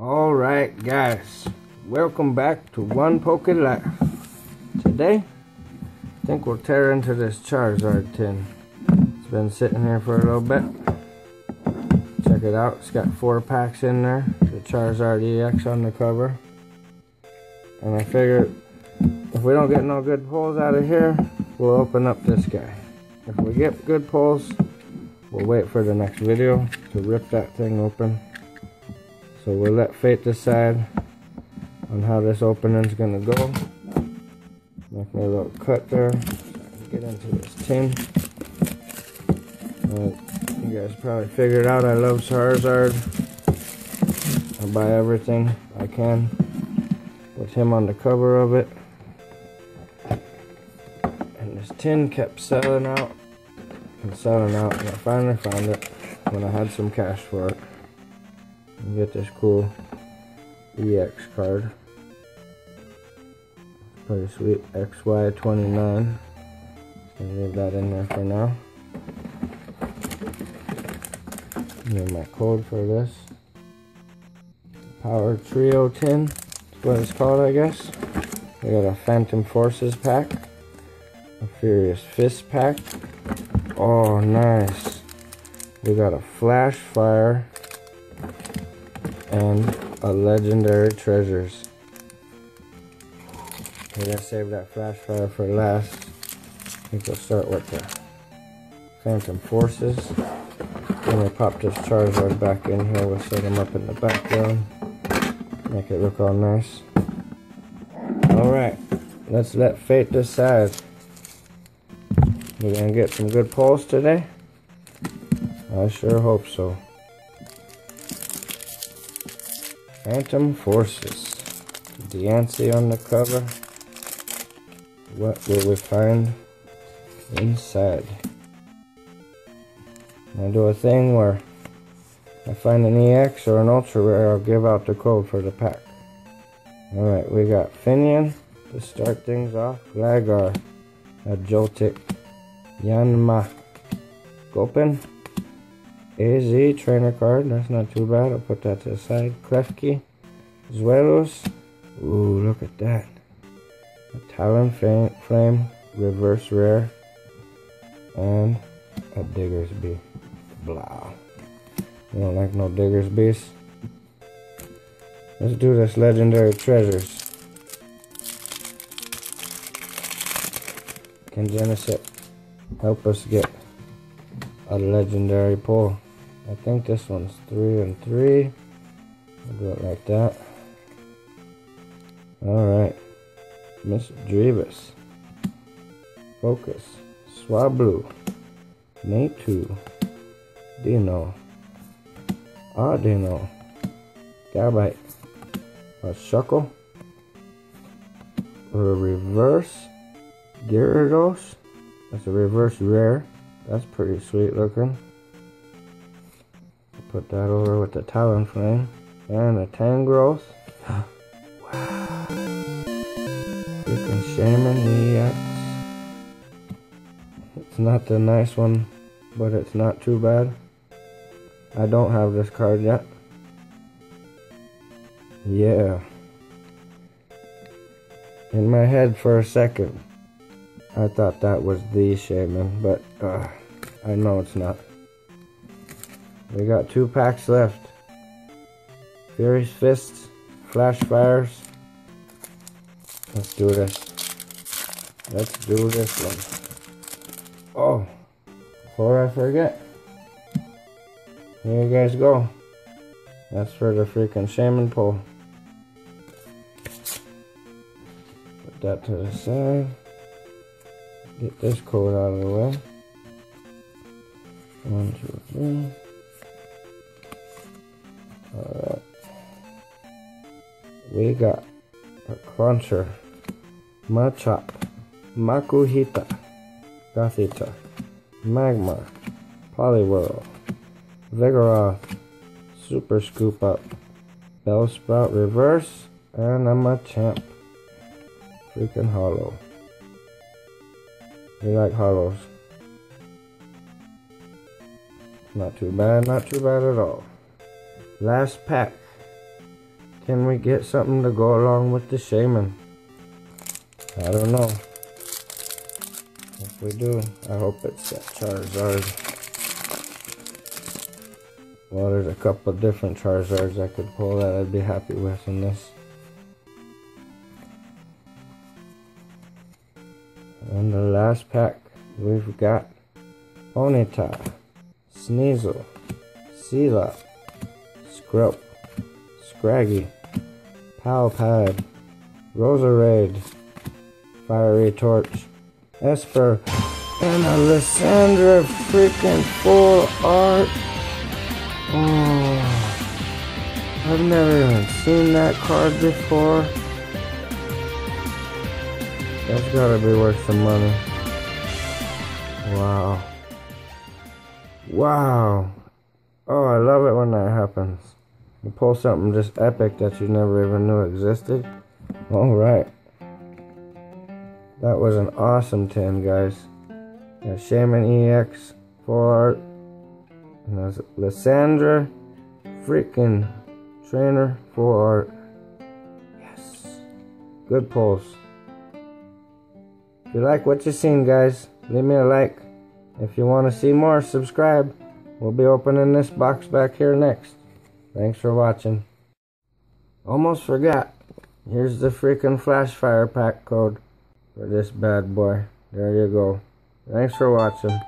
All right, guys, welcome back to One Poke Life. Today, I think we'll tear into this Charizard tin. It's been sitting here for a little bit. Check it out. It's got four packs in there. The Charizard EX on the cover. And I figured if we don't get no good pulls out of here, we'll open up this guy. If we get good pulls, we'll wait for the next video to rip that thing open. So we'll let fate decide on how this opening is going to go. Make a little cut there. get into this tin. You guys probably figured out I love Charizard. I buy everything I can with him on the cover of it. And this tin kept selling out and selling out and I finally found it when I had some cash for it and get this cool EX card. Pretty sweet. XY29. Gonna leave that in there for now. Here's my code for this. Power Trio 10. That's what it's called, I guess. We got a Phantom Forces pack. A Furious Fist pack. Oh, nice. We got a Flash Fire and a legendary treasures. We're gonna save that flash fire for last. I think we'll start with the Phantom Forces. Then we pop this Charizard back in here. We'll set him up in the background. Make it look all nice. Alright, let's let fate decide. We're gonna get some good pulls today. I sure hope so. Phantom Forces. Diancie on the cover. What will we find inside? I do a thing where I find an EX or an Ultra Rare, I'll give out the code for the pack. Alright, we got Finian to start things off. Gligar, a Joltik, Yanma, Gopin, AZ trainer card, that's not too bad. I'll put that to the side. Klefki, Zweilous. Ooh, look at that. A Talonflame, reverse rare, and a Diggersby. Blah. Don't like no Diggersbys? Let's do this legendary treasures. Can Genesis help us get a legendary pull? I think this one's three and three. I'll do it like that. Alright. Miss Drevis. Focus. Swablu. Natu. Dino. Ah, Audino. Gabite. A Shuckle. A reverse. Gyarados. That's a reverse rare. That's pretty sweet looking. Put that over with the Talonflame and a Tangrowth. wow. Freaking Shaymin EX. It's not the nice one, but it's not too bad. I don't have this card yet. Yeah. In my head for a second, I thought that was the Shaymin, but uh, I know it's not. We got two packs left. Furious Fists, Flash Fires. Let's do this. Let's do this one. Oh, before I forget, here you guys go. That's for the freaking Shaymin pull. Put that to the side. Get this code out of the way. One, two, three. Alright. We got a Cruncher, Machop, Makuhita, Gothita, Magmar, Poliwhirl, Vigoroth, Super Scoop Up, Bellsprout Reverse, and I'm a champ. Freaking holo. We like holos. Not too bad, not too bad at all. Last pack. can we get something to go along with the Shaymin? I don't know. If we do, I hope it's that Charizard. Well, there's a couple different Charizards I could pull that I'd be happy with in this. And the last pack, we've got Ponyta, Sneasel, Sealeo, Scrope, Scraggy, Palpad, Roserade, Fiery Torch, Espurr, and a Lysandre freaking full art. Oh, I've never even seen that card before. That's gotta be worth some money. Wow. Wow. Oh, I love it when that happens. Pull something just epic that you never even knew existed. Alright. That was an awesome 10, guys. Got Shaymin EX, full art. And that's Lysandre, freaking trainer, art. Yes. Good pulls. If you like what you've seen, guys, leave me a like. If you want to see more, subscribe. We'll be opening this box back here next. Thanks for watching. Almost forgot. Here's the freaking Flash Fire Pack code for this bad boy. There you go. Thanks for watching.